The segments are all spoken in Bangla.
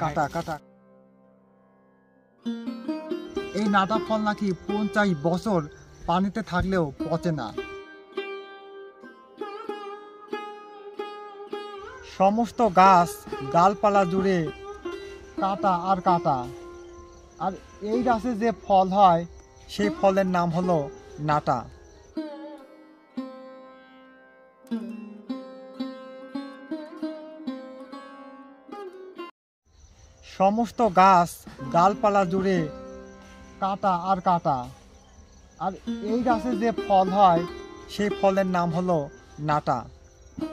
কাটা কাটা। এই নাটা ফল নাকি পঞ্চাশ বছর পানিতে থাকলেও পচে না। সমস্ত গাছ ডালপালা জুড়ে কাটা আর কাটা। আর এই গাছে যে ফল হয় সেই ফলের নাম হলো নাটা। সমস্ত গাছ ডালপালা জুড়ে কাটা আর কাটা। আর এই গাছে যে ফল হয়, সেই ফলের নাম হলো নাটা।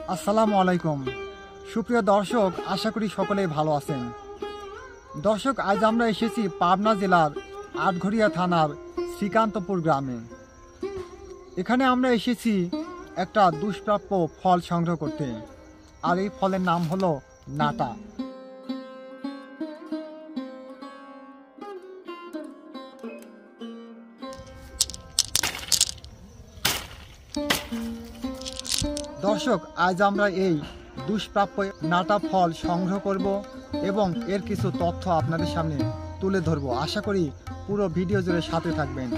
আসসালামু আলাইকুম। সুপ্রিয় দর্শক, আশা করি সকলেই ভালো আছেন। দর্শক, আজ আমরা এসেছি পাবনা জেলার আটঘরিয়া থানার শ্রীকান্তপুর গ্রামে। এখানে আমরা এসেছি একটা দুষ্প্রাপ্য ফল সংগ্রহ করতে। আর এই ফলের নাম হলো নাটা। দর্শক, আজ আমরা এই দুষ্প্রাপ্য নাটা ফল সংগ্রহ করব এবং এর কিছু তথ্য আপনাদের সামনে তুলে ধরবো। আশা করি পুরো ভিডিও জুড়ে সাথে থাকবেন।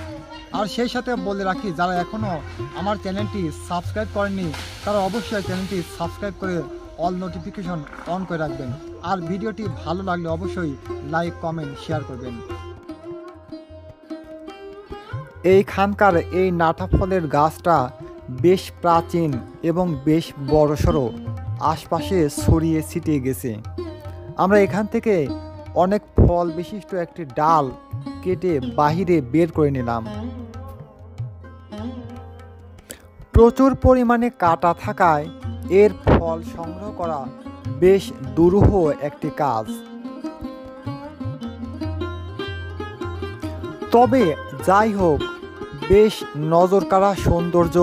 আর সেই সাথে বলে রাখি, যারা এখনও আমার চ্যানেলটি সাবস্ক্রাইব করেননি, তারা অবশ্যই চ্যানেলটি সাবস্ক্রাইব করে অল নোটিফিকেশন অন করে রাখবেন। আর ভিডিওটি ভালো লাগলে অবশ্যই লাইক, কমেন্ট, শেয়ার করবেন। এইখানকার এই নাটা ফলের গাছটা বেশ প্রাচীন। এবং বেশ বড়সড় আশপাশে ছড়িয়ে ছিটিয়ে গেছে। আমরা এখান থেকে অনেক ফল বিশিষ্ট একটি ডাল কেটে বাহিরে বের করে নিলাম। প্রচুর পরিমাণে কাটা থাকায় এর ফল সংগ্রহ করা বেশ দুরূহ একটি কাজ। তবে যাই হোক, বেশ নজরকাড়া সৌন্দর্য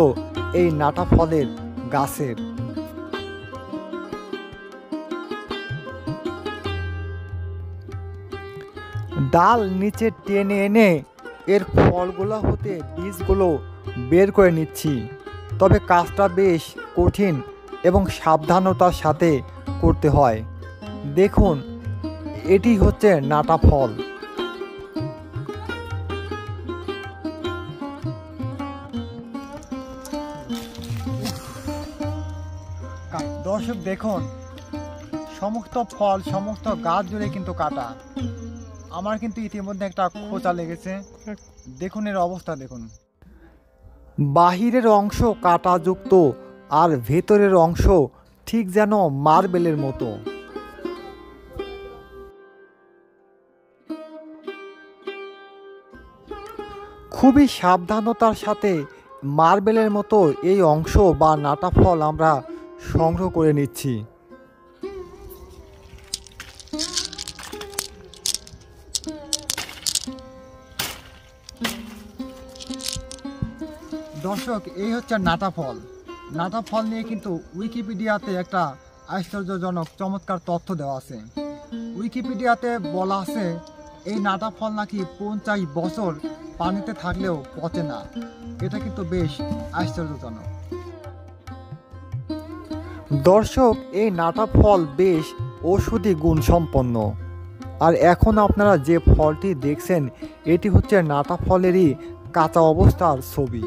এই নাটা ফলের গাছের। ডাল নিচে টেনে এনে এর ফলগুলো হতে বীজগুলো বের করে নিচ্ছি। তবে কাজটা বেশ কঠিন এবং সাবধানতার সাথে করতে হয়। দেখুন, এটি হচ্ছে নাটা ফল। দর্শক দেখুন, সমস্ত ফল, সমস্ত গাছ জুড়ে কিন্তু কাটা। আমার কিন্তু ইতিমধ্যে একটা খোঁচা লেগেছে। দেখুন এর অবস্থা, দেখুন। বাহিরের অংশ কাটাযুক্ত আর ভেতরের অংশ ঠিক যেন মার্বেলের মতো। খুবই সাবধানতার সাথে মার্বেলের মতো এই অংশ বা নাটা ফল আমরা সংগ্রহ করে নিচ্ছি। দর্শক, এই হচ্ছে নাটা ফল নাটা ফল নিয়ে কিন্তু উইকিপিডিয়াতে একটা আশ্চর্যজনক, চমৎকার তথ্য দেওয়া আছে। উইকিপিডিয়াতে বলা আছে, এই নাটা ফল নাকি পঞ্চাশ বছর পানিতে থাকলেও পচে না। এটা কিন্তু বেশ আশ্চর্যজনক। দর্শক, এই নাটা ফল বেশ ঔষধি গুণসম্পন্ন। আর এখন আপনারা যে ফলটি দেখছেন, এটি হচ্ছে নাটা ফলেরই কাঁচা অবস্থার ছবি।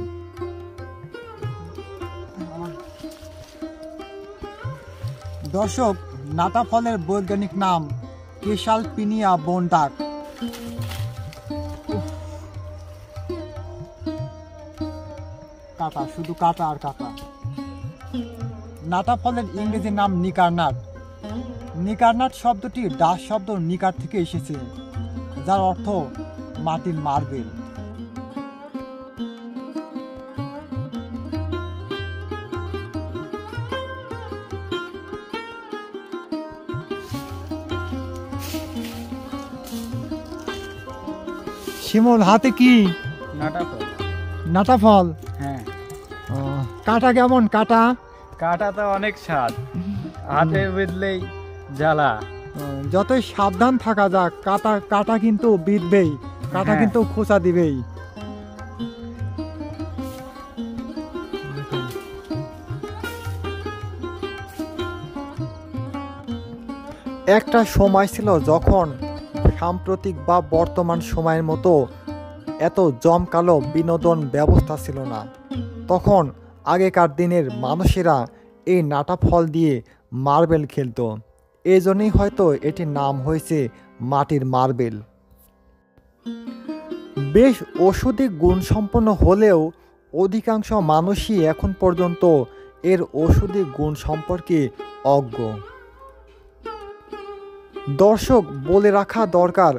দর্শক, নাটা ফলের বৈজ্ঞানিক নাম কেশাল পিনিয়া বনডাক কাটা, শুধু কাটা আর কাটা। নাটা ফলের ইংরেজি নাম নিকারনাট। নিকারনাট শব্দটি ডাস শব্দ নিকার থেকে এসেছে যার অর্থ মাটির মার্বেল। শিমুল হাতে কি? নাটা ফল নাটা ফল হ্যাঁ কাটা কেমন? কাটা? কাটা তো অনেক স্বাদ। হাতে বিঁধলেই জ্বালা। যতই সাবধান থাকা যাক কাটা কাটা কিন্তু বিঁধবেই কাটা হ্যাঁ। কিন্তু খোঁচা দিবেই। একটা সময় ছিল যখন সাম্প্রতিক বা বর্তমান সময়ের মতো এত জমকালো বিনোদন ব্যবস্থা ছিল না। তখন আগেকার দিনের মানুষেরা এই নাটা ফল দিয়ে মার্বেল খেলতো। এই জন্যই হয়তো এটির নাম হয়েছে মাটির মার্বেল। বেশ ওষুধি গুণসম্পন্ন হলেও অধিকাংশ মানুষই এখন পর্যন্ত এর ওষুধি গুণ সম্পর্কে অজ্ঞ। দর্শক, বলে রাখা দরকার,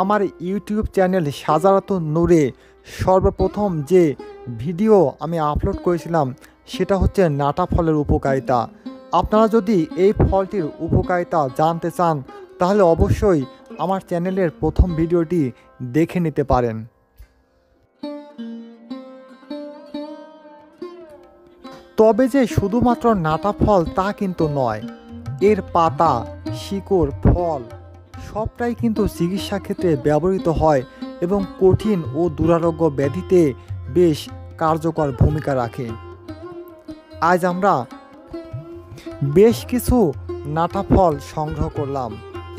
আমার ইউটিউব চ্যানেল সাজারাত নূরে সর্বপ্রথম যে ভিডিও আমি আপলোড করেছিলাম, সেটা হচ্ছে নাটা ফলের উপকারিতা। আপনারা যদি এই ফলটির উপকারিতা জানতে চান, তাহলে অবশ্যই আমার চ্যানেলের প্রথম ভিডিওটি দেখে নিতে পারেন। তবে যে শুধুমাত্র নাটা ফল তা কিন্তু নয়, এর পাতা, শিকড়, ফল সবটাই কিন্তু চিকিৎসা ক্ষেত্রে ব্যবহৃত হয় এবং কঠিন ও দুরারোগ্য ব্যাধিতে বেশ কার্যকর ভূমিকা রাখে। আজ আমরা বেশ কিছু নাটা ফল সংগ্রহ করলাম।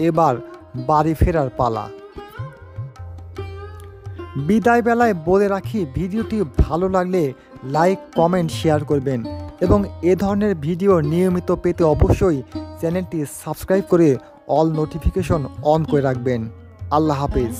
এবার বাড়ি ফেরার পালা। বিদায় বেলায় বলে রাখি, ভিডিওটি ভালো লাগলে লাইক, কমেন্ট, শেয়ার করবেন এবং এ ধরনের ভিডিও নিয়মিত পেতে অবশ্যই চ্যানেলটি সাবস্ক্রাইব করে অল নোটিফিকেশন অন করে রাখবেন। আল্লাহ হাফিজ।